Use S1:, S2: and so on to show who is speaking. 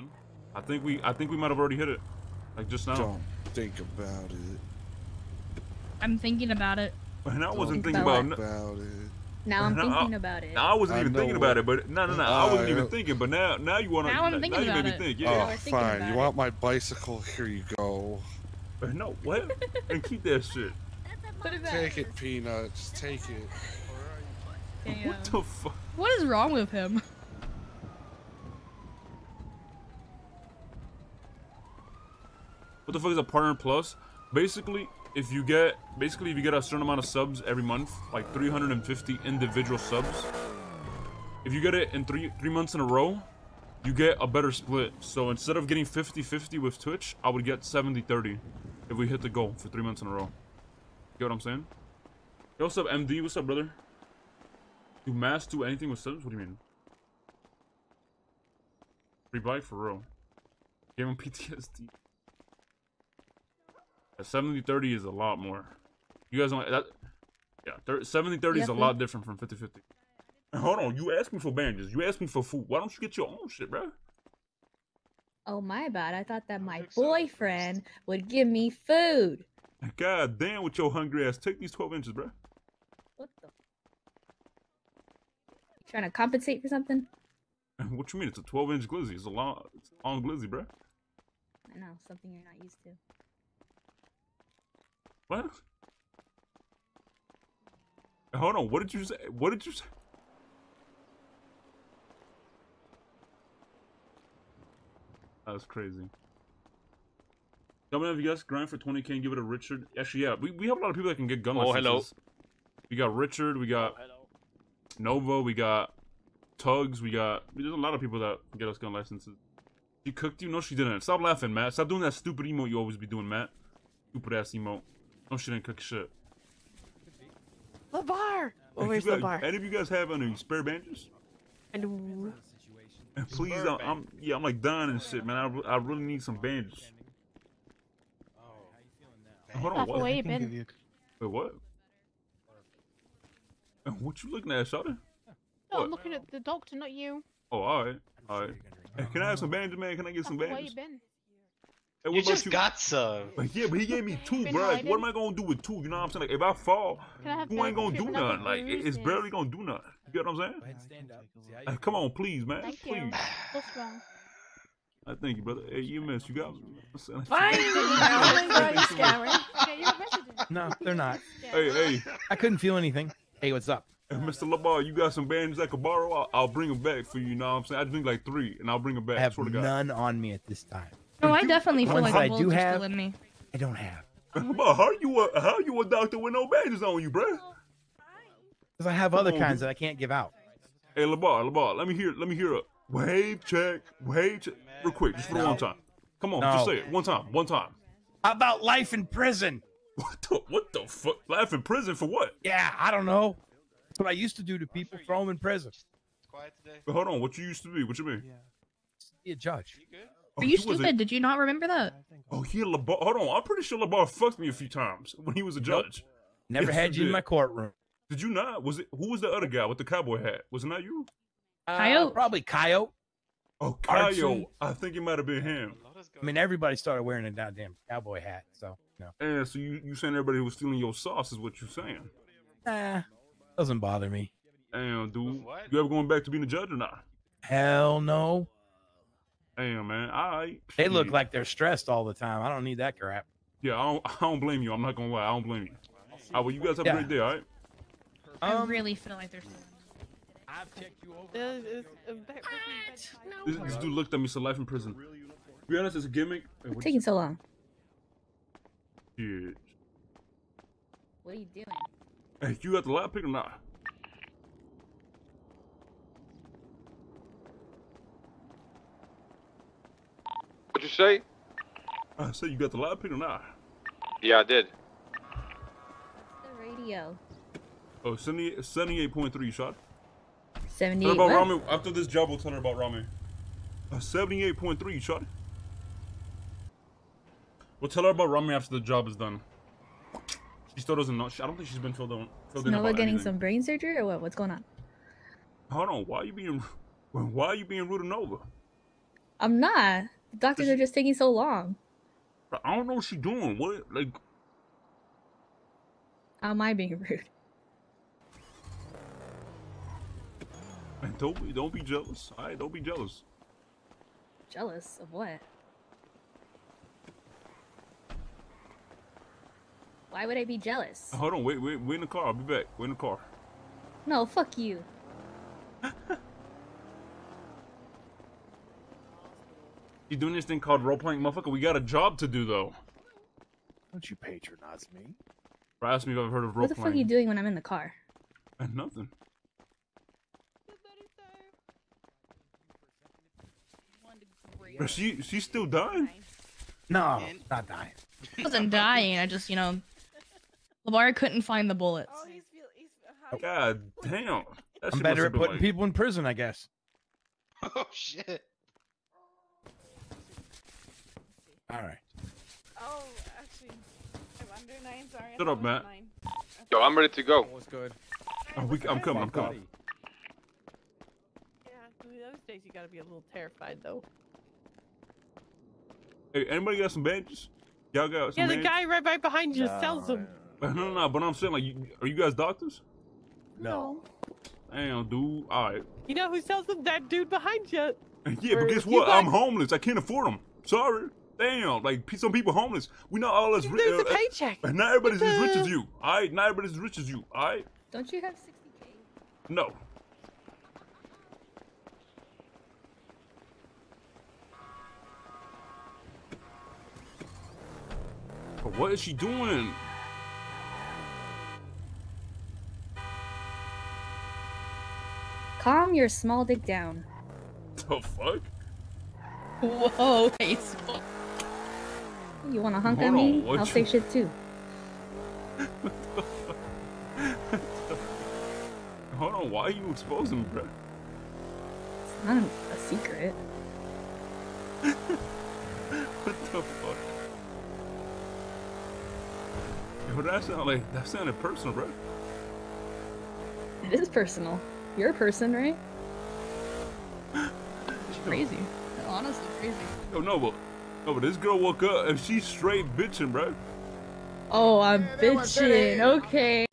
S1: man. I think we I think we might have already hit it. Like just now.
S2: Don't think about it.
S3: I'm thinking about it.
S1: And I wasn't
S2: Don't
S1: thinking
S2: think
S1: about.
S2: about it.
S4: Now I'm
S1: No,
S4: thinking
S1: I-
S4: about it.
S1: No, I wasn't
S2: I
S1: even thinking about it, but no, no, no, I wasn't
S2: Uh,
S1: even thinking. But now, now you want to.
S3: Now I'm
S1: now
S3: thinking
S1: you made
S3: about
S1: me think.
S2: Oh,
S1: Yeah.
S4: we're
S2: fine. You
S4: it.
S2: want my bicycle? Here you go.
S1: But no, what? and keep that shit.
S4: Put it back.
S2: Take it, Peanuts. Take it.
S3: Damn.
S1: What the fuck?
S3: What is wrong with him?
S1: What the fuck is a partner plus? Basically, if you get basically if you get a certain amount of subs every month, like 350 individual subs, if you get it in three three months in a row, you get a better split. So instead of getting 50-50 with Twitch, I would get 70-30 if we hit the goal for three months in a row. You get what I'm saying? Yo, what's up, MD? What's up, brother? Do mass do anything with subs? What do you mean? Free bike for real. Game on PTSD. Yeah, 70 30 is a lot more. You guys don't that yeah, 30, 70 30 is a
S4: Yeah,
S1: lot different from 50 50. Hold on, you asked me for bandages. You asked me for food. Why don't you get your own shit, bro?
S4: Oh my bad. I thought that my boyfriend would give me food.
S1: God damn, with your hungry ass. Take these 12 inches, bro.
S4: What the? Trying to compensate for something?
S1: What you mean? It's a 12 inch glizzy. It's a long, it's a long glizzy, bro.
S4: I know something you're not used to.
S1: What? Hold on, what did you say? What did you say? That was crazy. Tell me if you guys grind for 20k and give it a Richard. Actually, yeah, we, we have a lot of people that can get gun
S5: Oh,
S1: licenses.
S5: hello.
S1: We got Richard, we got oh, Nova, we got Tugs, we got. There's a lot of people that get us gun licenses. She cooked you? No, she didn't. Stop laughing, Matt. Stop doing that stupid emote you always be doing, Matt. Stupid ass emote. No, she didn't cook shit.
S6: The bar. Oh,
S1: Hey,
S6: where's
S1: you
S6: the
S1: guys-
S6: bar?
S1: Any of you guys have any spare bandages?
S6: I do.
S1: And please, I'm, I'm yeah, I'm like dying and shit, man. I, I really need some bandages. Hold on,
S6: That's
S1: what?
S6: the way you been.
S1: Wait, what? Uh, What you looking at, Shawty?
S6: No,
S1: What?
S6: I'm looking at the doctor, not you.
S1: Oh, all right, all right. Hey, can I have some bandages, man? Can I get some
S6: That's the way you
S1: bandages?
S6: been.
S1: Hey, what
S5: You
S1: about
S5: just got some.
S1: But yeah, but he gave me two, bro. Like, what am I gonna do with two? You know what I'm saying? Like, if I fall,
S6: Can I have
S1: you ain't gonna do nothing. Like, it's
S6: bruises?
S1: barely gonna do nothing. You get what I'm saying?
S7: stand up. See how
S1: Hey, come on, please, man.
S6: Thank you.
S1: please.
S6: So strong.
S1: I thank you, brother. Hey, you missed. You got.
S6: Fine. Okay, you're a resident.
S7: No, they're not.
S1: Hey, hey,
S7: I couldn't feel anything. Hey, what's up?
S1: hey, Mr. Labar, you got some bandages I could borrow? I'll, I'll bring them back for you. You know what I'm saying? I drink like three, and I'll bring them back.
S7: I have
S1: swear to God.
S7: none on me at this time.
S3: No, I definitely feel like
S7: that
S3: the
S7: I
S3: bullets
S7: do
S3: are
S7: have-
S3: still in me.
S7: I don't have.
S1: Labar, how you a how you a doctor with no bandages on you, bruh?
S7: Because I have other
S1: on,
S7: kinds
S1: dude.
S7: that I can't give out.
S1: Hey, Labar, Labar, let me hear, let me hear a wave check, wave check, real quick, just for the
S7: No.
S1: one time. Come on,
S7: No.
S1: just say it one time, one time.
S7: How about life in prison?
S1: What the what the fuck? Life in prison for what?
S7: Yeah, I don't know. That's what I used to do to people, throw them in prison.
S5: It's quiet today.
S1: But hold on, what you used to be? What you mean? Yeah.
S7: Be a judge.
S5: You good?
S1: Oh,
S3: Are you
S1: he was a-
S3: stupid? Did you not remember that?
S1: Oh, he Labar. Hold on, I'm pretty sure Labar fucked me a few times when he was a
S7: Nope.
S1: judge.
S7: Never
S1: Yes,
S7: had
S1: you
S7: you in my courtroom.
S1: Did you not? Was it who was the other guy with the cowboy hat? Was it not you?
S7: Uh,
S3: Coyote.
S7: probably coyote.
S1: Oh,
S7: Archie.
S1: Kyle. I think it might have been him.
S5: A lot is
S7: I mean, everybody started wearing a goddamn cowboy hat. So, no.
S1: And so you you saying everybody was stealing your sauce is what you're saying?
S7: Nah, doesn't bother me.
S1: Damn, dude.
S5: What?
S1: You ever going back to being a judge or not?
S7: Hell no.
S1: Damn, man. All right.
S7: They look like they're stressed all the time. I don't need that crap.
S1: Yeah, I don't, I don't blame you. I'm not gonna lie. I don't blame you. All right, well, you guys have a great day. All right.
S3: I
S7: Um,
S3: really feel like there's.
S7: I've checked you over.
S6: It's a bit- it's a bit-
S1: This, this dude looked at me. So life in prison. To be honest, it's a gimmick. Hey, what
S4: Taking so long.
S1: Shit.
S4: What are you doing?
S1: Hey, you got the lap pick or not?
S5: What'd you say?
S1: I said you got the lap pick or not?
S5: Yeah, I did.
S4: The radio.
S1: Oh, 70 78.3 shot. Tell her about
S4: what?
S1: Rami. After this job, we'll tell her about Rami. Uh, 78.3 shot. We'll tell her about Rami after the job is done. She still doesn't know. She, I don't think she's been filled in. Filled in
S4: Nova
S1: about
S4: getting
S1: anything.
S4: some brain surgery or what? What's going on?
S1: Hold on. Why are you being? Why are you being rude to Nova?
S4: I'm not. The doctors are just taking so long.
S1: I don't know what she's doing. What like
S4: How am I being rude?
S1: man, don't be don't be jealous. Alright, don't be jealous.
S4: Jealous of what? Why would I be jealous?
S1: Hold on, wait, wait, wait in the car. I'll be back. Wait in the car.
S4: No, fuck you.
S1: You doing this thing called role playing, motherfucker? We got a job to do though.
S7: Don't you patronize me?
S1: Bro, ask me if I've heard of role-playing.
S4: What the fuck are you doing when I'm in the car?
S1: Nothing. Bro, she she's still dying.
S7: No, not dying.
S3: I wasn't dying. I just, you know, Labar couldn't find the bullets.
S6: Oh, he's he's
S1: God damn. That
S7: I'm better at putting
S1: like-
S7: people in prison, I guess.
S5: Oh shit.
S7: All right.
S6: Oh, actually, I'm under nine. Sorry.
S1: Shut up, Matt.
S6: nine.
S5: Yo, I'm ready to go.
S8: What's good?
S1: Oh, we, I'm coming. I'm coming.
S6: Yeah, those days you gotta be a little terrified though.
S1: Hey, anybody got some bandages? Y'all got some
S6: Yeah, the
S1: bandages?
S6: guy right right behind you sells them.
S1: No, no, no. But I'm saying, like, you, are you guys doctors?
S7: No.
S1: Damn, dude. All right.
S6: You know who sells them? That dude behind you.
S1: Yeah,
S6: Or
S1: but guess
S6: if you
S1: what? I'm homeless. I can't afford them. Sorry. Damn. Like, some people homeless. We not all as
S6: You
S1: rich.
S6: lose a
S1: Uh,
S6: paycheck.
S1: uh, not everybody's as rich as
S6: Uh,
S1: you. All right. Not everybody's as rich as you. All right.
S4: Don't you have 60k?
S1: No. But what is she doing?
S4: Calm your small dick down.
S1: The fuck?
S3: Whoa, wait.
S4: You wanna hunk
S1: Hold
S4: on me?
S1: on,
S4: I'll say shit too.
S1: Hold on. Why are you exposing bro?
S4: It's not a secret.
S1: What the fuck? Yo, that sounded like that sounded personal, bro.
S4: It is personal. You're a person, right?
S3: Crazy. Honestly, crazy.
S1: Yo, no, but no, but this girl woke up and she's straight bitching, bro.
S4: Oh, I'm bitching. Okay.